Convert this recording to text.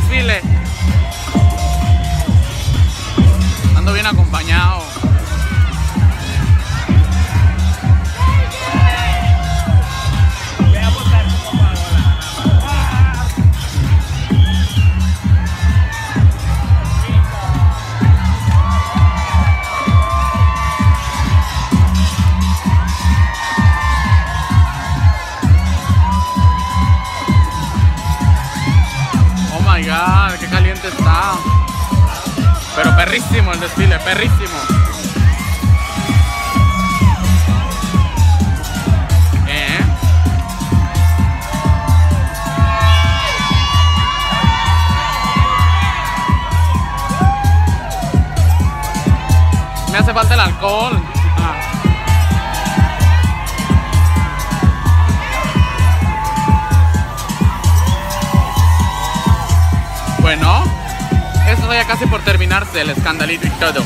desfile. My qué caliente está. Pero perrísimo el desfile, perrísimo. ¿Eh? Me hace falta el alcohol. Bueno, esto ya casi por terminarse el escandalito y todo.